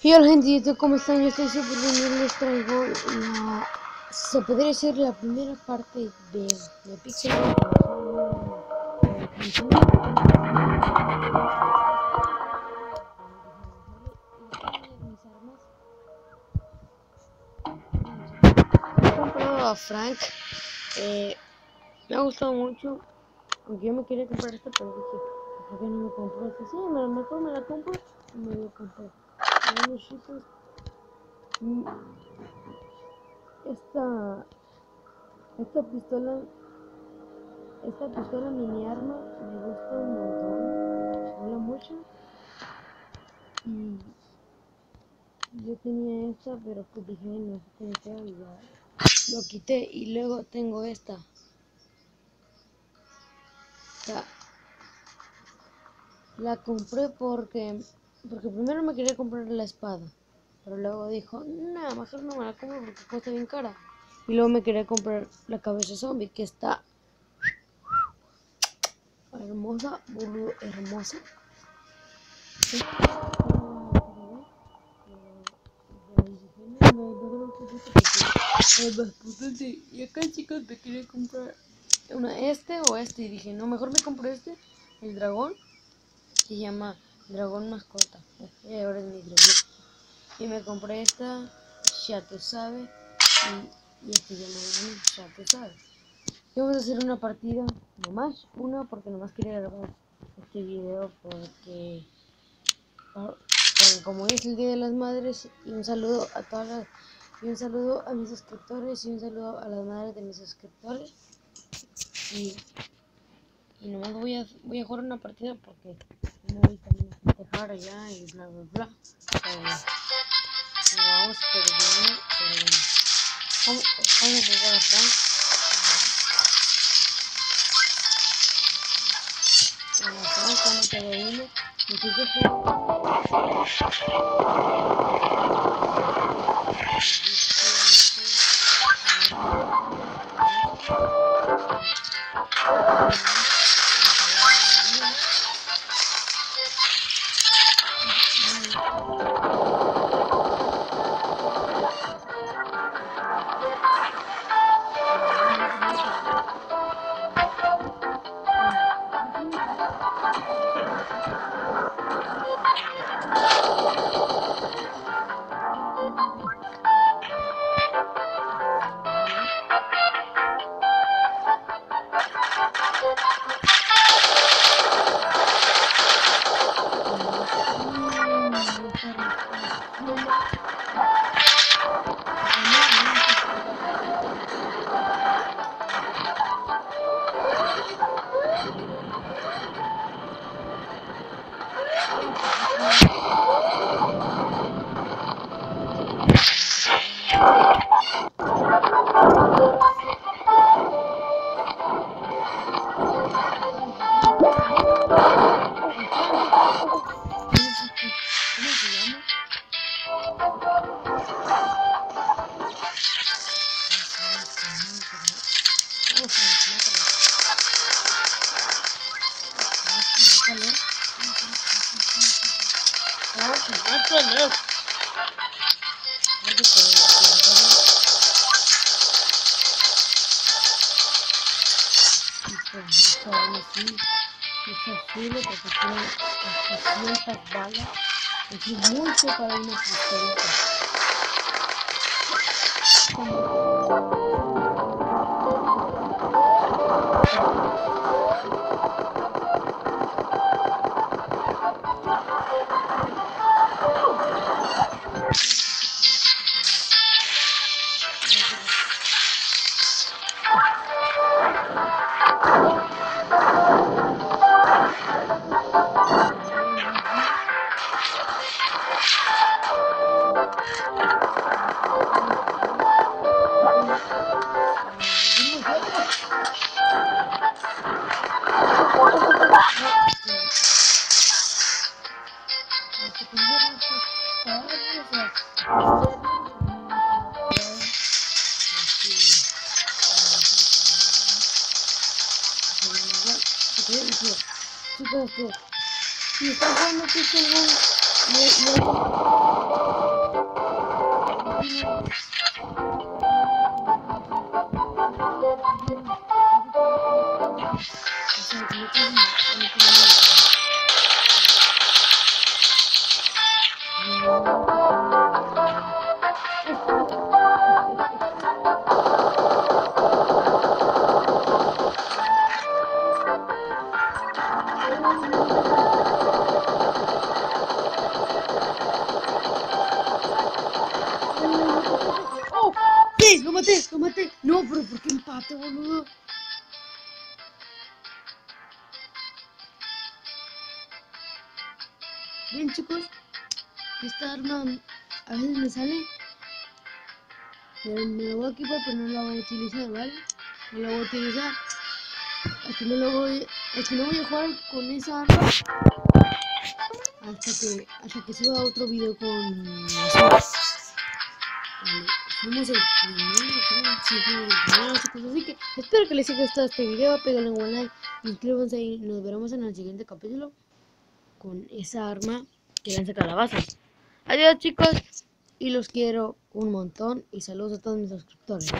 Y hola gente ¿cómo están? Yo estoy súper bien les traigo la... Se podría decir la primera parte de, de Pixel. Comprado a Frank. Eh, me ha gustado mucho. Aunque yo me quería comprar esta, pero dije, ¿por qué no me compro? Sí, lo mejor me la compro y me voy a mm, esta, esta pistola, esta pistola mini arma me gusta un montón, mola mucho. Y yo tenía esta, pero pues dije, no sé lo quité. Y luego tengo esta. La compré porque porque primero me quería comprar la espada. Pero luego dijo, no, mejor no me la compro porque cuesta bien cara. Y luego me quería comprar la cabeza zombie que está hermosa, boludo, hermosa. Y acá chicos me quería comprar una este o este y dije no mejor me compro este el dragón se llama dragón mascota. Y ahora es mi dragón. Y me compré esta, ya te sabe. Y, y este ya ya te sabe. Y vamos a hacer una partida, nomás una, porque nomás quería grabar este video porque, porque como es el Día de las Madres, y un saludo a todas las, y un saludo a mis suscriptores, y un saludo a las madres de mis suscriptores. Y, y nomás voy a, voy a jugar una partida porque voy también dejar allá y bla bla bla. Vamos perdiendo, pero bueno. Vamos, a a Frank. Y tú te ¿Cómo se Llama? Mátalo. Está chulo porque tiene hasta 200 balas. Es mucho para una pistolita. 嗯，对对对，嗯，对对对，嗯，对对对，对对对，这个是，第三个呢就是说，也也。¡Lo! ¡Lo maté! No, pero ¿por qué empate, boludo? Bien, chicos. Esta arma a veces me sale. Me la voy a equipar, pero no la voy a utilizar, ¿vale? No la voy a utilizar. Aquí no la voy, aquí no voy a jugar con esa arma hasta que, hasta que suba otro video con el primero, así que espero que les haya gustado este video, pégale un buen like, inscríbanse y nos veremos en el siguiente capítulo con esa arma que lanza calabazas. Adiós chicos, y los quiero un montón. Y saludos a todos mis suscriptores.